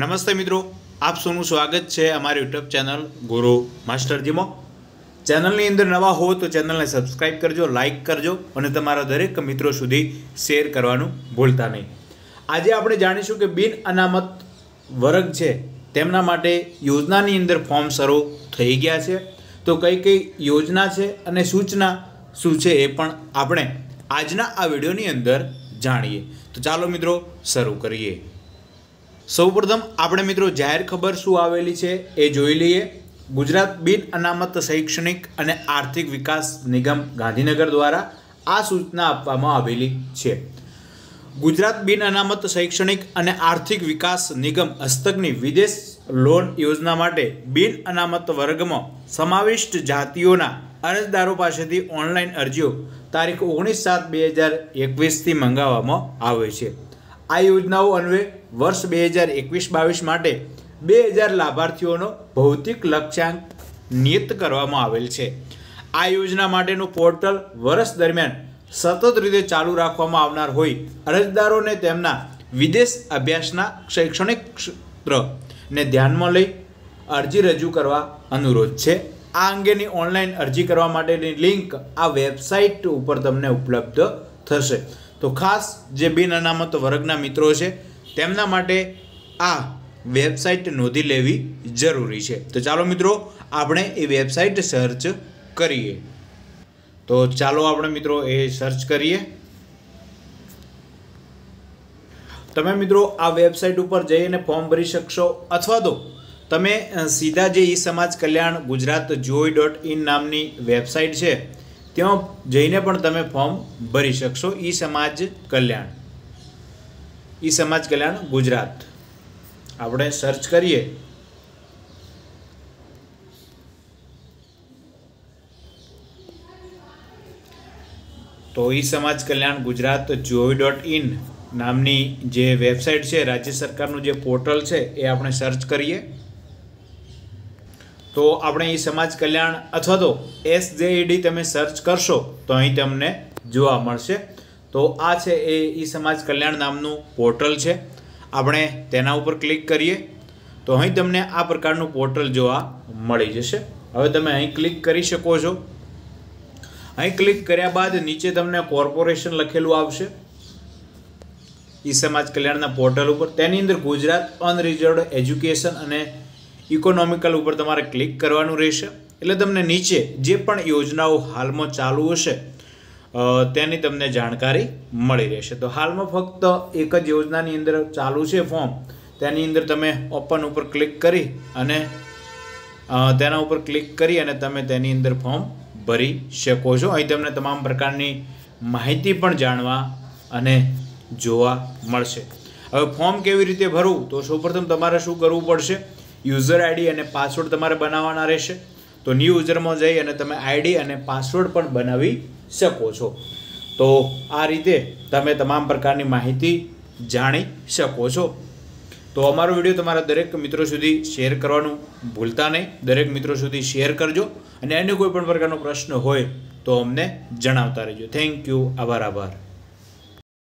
નમસ્તે મિત્રો, આપ સૌનું સ્વાગત છે અમારી યુટ્યુબ ચેનલ ગુરુ માસ્ટરજીમાં. ચેનલની અંદર નવા હો તો ચેનલને સબસ્ક્રાઇબ કરજો, લાઇક કરજો અને તમારા દરેક મિત્રો સુધી શેર કરવાનું ભૂલતા નહીં. આજે આપણે જાણીશું કે બિન અનામત વર્ગ છે તેમના માટે યોજનાની અંદર ફોર્મ શરૂ થઈ ગયા છે. તો કઈ કઈ યોજના છે અને સૂચના શું છે એ પણ આપણે આજના આ વિડીયોની અંદર જાણીએ. તો ચાલો મિત્રો, શરૂ કરીએ. સૌપ્રથમ આપણે મિત્રો જાહેર ખબર શું આવેલી છે એ જોઈ લઈએ. ગુજરાત બિન અનામત શૈક્ષણિક અને આર્થિક વિકાસ નિગમ ગાંધીનગર દ્વારા આ સૂચના આપવામાં આવેલી છે. ગુજરાત બિન અનામત શૈક્ષણિક અને આર્થિક વિકાસ નિગમ હસ્તકની વિદેશ લોન યોજના માટે બિન અનામત વર્ગમાં સમાવિષ્ટ જાતિઓના અરજદારો પાસેથી ઓનલાઈન અરજીઓ તારીખ ઓગણીસ સાત બે હજાર એકવીસથી મંગાવવામાં આવે છે. આ યોજનાઓ અન્વયે વર્ષ બે હજાર એકવીસ બાવીસ માટે બે હજાર લાભાર્થીઓનો ભૌતિક લક્ષ્યાંક નિયત કરવામાં આવેલ છે. આ યોજના માટેનું પોર્ટલ વર્ષ દરમિયાન સતત રીતે ચાલુ રાખવામાં આવનાર હોય, અરજદારોને તેમના વિદેશ અભ્યાસના શૈક્ષણિક ક્ષેત્રને ધ્યાનમાં લઈ અરજી રજૂ કરવા અનુરોધ છે. આ અંગેની ઓનલાઈન અરજી કરવા માટેની લિંક આ વેબસાઇટ ઉપર તમને ઉપલબ્ધ થશે. તો ખાસ જે બિન અનામત વર્ગના મિત્રો છે, તેમના માટે આ વેબસાઇટ નોંધી લેવી જરૂરી છે. તો ચાલો મિત્રો, આપણે એ વેબસાઇટ સર્ચ કરીએ. તો ચાલો આપણે મિત્રો એ સર્ચ કરીએ. તમે મિત્રો આ વેબસાઇટ ઉપર જઈને ફોર્મ ભરી શકશો, અથવા તો તમે સીધા જે ઈ સમાજ કલ્યાણ ગુજરાત જોઈ ડોટ ઇન નામની વેબસાઇટ છે ત્યાં જઈને પણ તમે ફોર્મ ભરી શકશો. ઈ સમાજ કલ્યાણ. ઈ સમાજ કલ્યાણ ગુજરાત. આપણે સર્ચ કરીએ. તો ઈ સમાજ કલ્યાણ ગુજરાત જોઈ ડોટ ઇન નામની જે વેબસાઇટ છે, રાજ્ય સરકારનું જે પોર્ટલ છે, એ આપણે સર્ચ કરીએ. તો આપણે એ સમાજ કલ્યાણ અથવા તો એસ ડી તમે સર્ચ કરશો, તો અહીં તમને જોવા મળશે. તો આ છે એ ઈ સમાજ કલ્યાણ નામનું પોર્ટલ છે. આપણે તેના ઉપર ક્લિક કરીએ, તો અહીં તમને આ પ્રકારનું પોર્ટલ જોવા મળી જશે. હવે તમે અહીં ક્લિક કરી શકો છો. અહીં ક્લિક કર્યા બાદ નીચે તમને કોર્પોરેશન લખેલું આવશે. ઈ સમાજ કલ્યાણના પોર્ટલ ઉપર. તેની અંદર ગુજરાત અનરિઝર્વડ એજ્યુકેશન અને ઇકોનોમિકલ ઉપર તમારે ક્લિક કરવાનું રહેશે. એટલે તમને નીચે જે પણ યોજનાઓ હાલમાં ચાલુ હશે તેની તમને જાણકારી મળી રહેશે. તો હાલમાં ફક્ત એક જ યોજનાની અંદર ચાલુ છે ફોર્મ તેની અંદર તમે ઓપન ઉપર ક્લિક કરી અને તેના ઉપર ક્લિક કરી અને તમે તેની અંદર ફોર્મ ભરી શકો છો. અહીં તમને તમામ પ્રકારની માહિતી પણ જાણવા અને જોવા મળશે. હવે ફોર્મ કેવી રીતે ભરવું? તો સૌપ્રથમ તમારે શું કરવું પડશે? યુઝર આઈડી અને પાસવર્ડ તમારે બનાવવાના રહેશે. તો ન્યૂ યુઝરમાં જઈ અને તમે આઈડી અને પાસવર્ડ પણ બનાવી શકો છો. તો આ રીતે તમે તમામ પ્રકારની માહિતી જાણી શકો છો. તો અમારો વીડિયો તમારા દરેક મિત્રો સુધી શેર કરવાનું ભૂલતા નહીં. દરેક મિત્રો સુધી શેર કરજો. અને અન્ય કોઈ પણ પ્રકારનો પ્રશ્ન હોય તો અમને જણાવતા રહેજો. થેન્ક યુ આભાર આભાર.